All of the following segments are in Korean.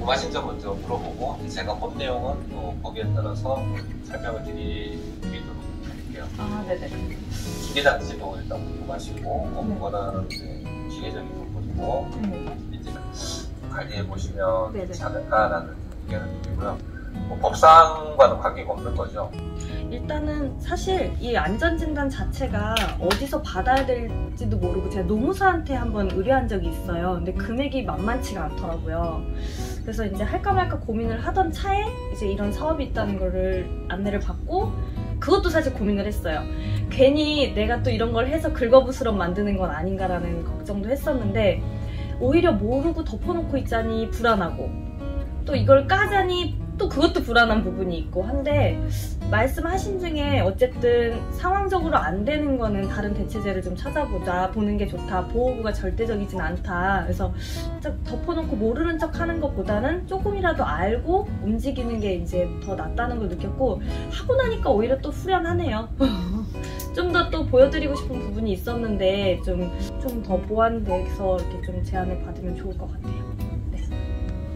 궁금하신 점 먼저 물어보고 제가 본 내용은 또 거기에 따라서 설명을 드리도록 할게요. 아, 네네. 기계 장치도 일단 궁금하시고 뭐 네. 이제 기계적인 부분이고 네. 이제 관리해 보시면 네네. 되지 않을까라는 의견을 드리고요. 뭐 법상과는 관계가 없는 거죠. 일단은 사실 이 안전진단 자체가 어디서 받아야 될지도 모르고 제가 노무사한테 한번 의뢰한 적이 있어요. 근데 금액이 만만치가 않더라고요. 그래서 이제 할까 말까 고민을 하던 차에 이제 이런 사업이 있다는 거를 안내를 받고 그것도 사실 고민을 했어요. 괜히 내가 또 이런 걸 해서 긁어부스럼 만드는 건 아닌가라는 걱정도 했었는데 오히려 모르고 덮어놓고 있자니 불안하고 또 이걸 까자니 또 그것도 불안한 부분이 있고 한데 말씀하신 중에 어쨌든 상황적으로 안 되는 거는 다른 대체제를 좀 찾아보자 보는 게 좋다 보호구가 절대적이진 않다. 그래서 딱 덮어놓고 모르는 척 하는 것보다는 조금이라도 알고 움직이는 게 이제 더 낫다는 걸 느꼈고 하고 나니까 오히려 또 후련하네요. 좀 더 또 보여드리고 싶은 부분이 있었는데 좀 좀 더 보완돼서 이렇게 좀 제안을 받으면 좋을 것 같아요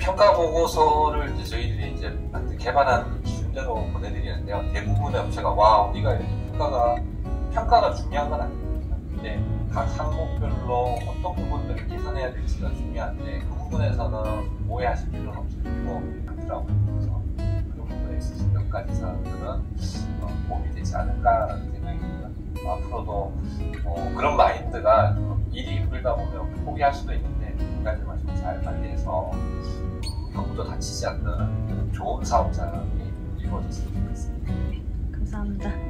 평가 보고서를 이제 저희들이 이제 개발한 기준대로 보내드리는데요. 대부분의 업체가 와 우리가 이렇게 평가가 평가가 중요한 건 아닙니다. 근데 각 항목별로 어떤 부분들을 개선해야 될지가 중요한데 그 부분에서는 오해하실 필요는 없을 것 같더라고요. 그래서 그 부분에 있어서 몇 가지 사항들은 어, 도움이 되지 않을까라는 생각이 듭니다. 앞으로도 어, 그런 마인드가 일이 힘들다 보면 포기할 수도 있는데 그 가지만 좀 잘 관리해서 아무도 다치지 않는 좋은 사업장이 이루어졌으면 좋겠습니다. 감사합니다